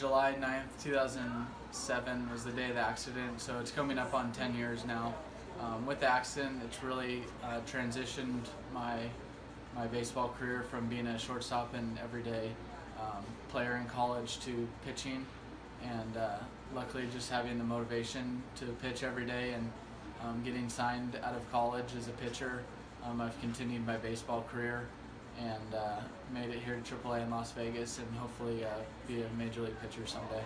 July 9th, 2007 was the day of the accident, so it's coming up on 10 years now. Um, with the accident, it's really uh, transitioned my my baseball career from being a shortstop and everyday um, player in college to pitching, and uh, luckily just having the motivation to pitch every day and um, getting signed out of college as a pitcher, um, I've continued my baseball career and uh, made it here to AAA in Las Vegas and hopefully uh, be a major league pitcher someday.